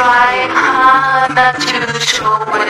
try hard not to show it,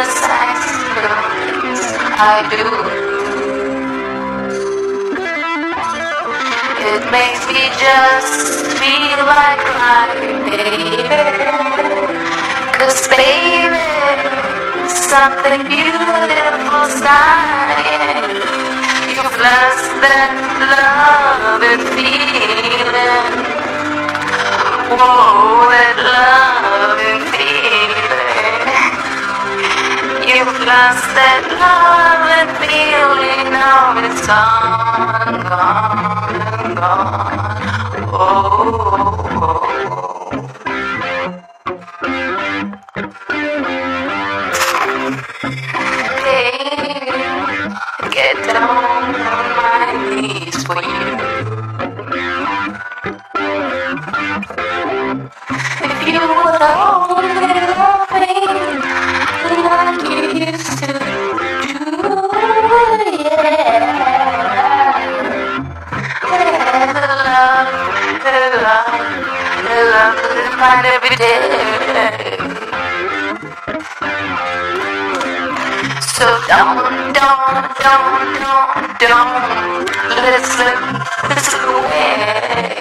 the sacrifice I do. It makes me just feel like crying, baby. Cause baby, something beautiful dying. You've lost that love and feeling. Whoa, that love You've lost that love and feeling. Now it's gone, gone, gone. Oh, oh, oh. Baby, get down on my knees for you. If you would love, love is mine every day. So don't, don't, don't, don't, don't listen, listen away.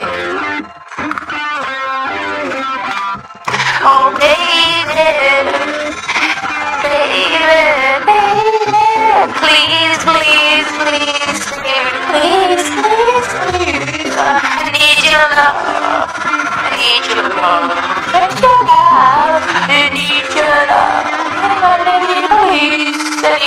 Oh baby, baby, baby, please, please, please, please, please, please, I need your love, and each other in a little